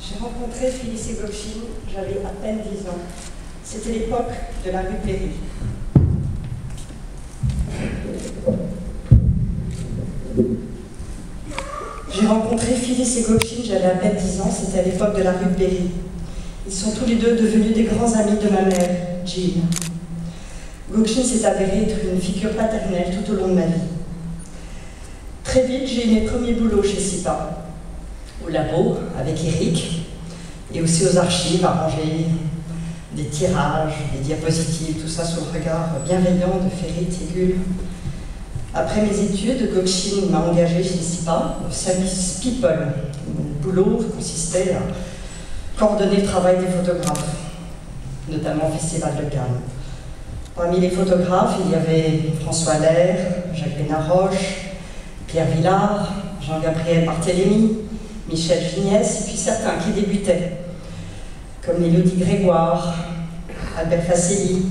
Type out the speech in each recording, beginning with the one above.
J'ai rencontré Phyllis Egoshin, j'avais à peine 10 ans. C'était l'époque de la rue Péry. J'ai rencontré Phyllis et Gokchin, j'avais à peine 10 ans, c'était l'époque de la rue Berry. Ils sont tous les deux devenus des grands amis de ma mère, Jean. Gokchin s'est avéré être une figure paternelle tout au long de ma vie. Très vite, j'ai eu mes premiers boulots chez SIPA, au labo avec Eric, et aussi aux archives à ranger des tirages, des diapositives, tout ça sous le regard bienveillant de Ferry Tégul. Après mes études, Gokchin m'a engagé chez SIPA au service People. Mon boulot consistait à coordonner le travail des photographes, notamment au Festival de Cannes. Parmi les photographes, il y avait François Lair, Jacques Benaroche, Pierre Villard, Jean-Gabriel Barthélémy, Michel Fignès, et puis certains qui débutaient, comme Élodie Grégoire, Albert Facelli,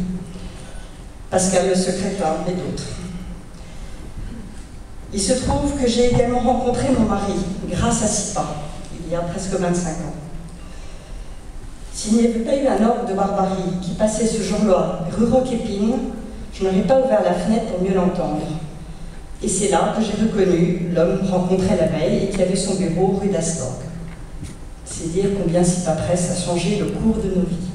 Pascal Le Secrétin et d'autres. Il se trouve que j'ai également rencontré mon mari grâce à SIPA, il y a presque 25 ans. S'il n'y avait pas eu un orgue de barbarie qui passait ce jour-là, rue Roquépine, je n'aurais pas ouvert la fenêtre pour mieux l'entendre. Et c'est là que j'ai reconnu l'homme rencontré la veille et qui avait son bureau rue d'Astorg. C'est dire combien SIPA Presse a changé le cours de nos vies.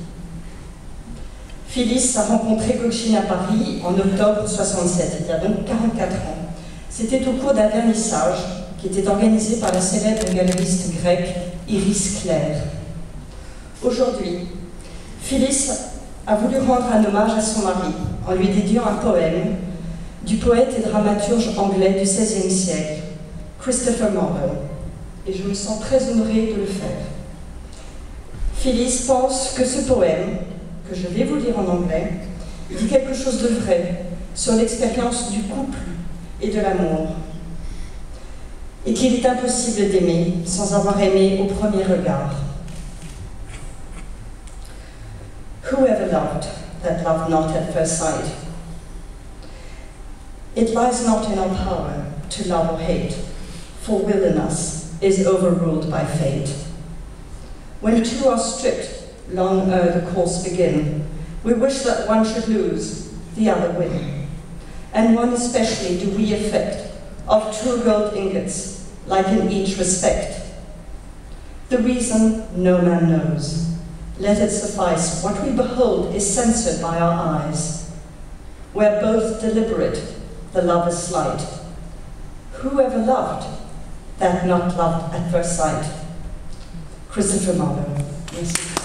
Phyllis a rencontré Gokchin à Paris en octobre 67, il y a donc 44 ans. C'était au cours d'un vernissage qui était organisé par la célèbre galeriste grecque Iris Claire. Aujourd'hui, Phyllis a voulu rendre un hommage à son mari en lui dédiant un poème du poète et dramaturge anglais du XVIe siècle, Christopher Marlowe, et je me sens très honorée de le faire. Phyllis pense que ce poème, que je vais vous lire en anglais, dit quelque chose de vrai sur l'expérience du couple et de l'amour, et qu'il est impossible d'aimer sans avoir aimé au premier regard. Who ever loved that loved not at first sight? It lies not in our power to love or hate, for will in us is overruled by fate. When two are stripped, long ere the course begin, we wish that one should lose, the other win. And one especially do we affect, of two gold ingots, like in each respect. The reason no man knows. Let it suffice, what we behold is censored by our eyes. Where both deliberate, the love is slight. Who ever loved that not loved at first sight? Christopher Marlowe. Yes.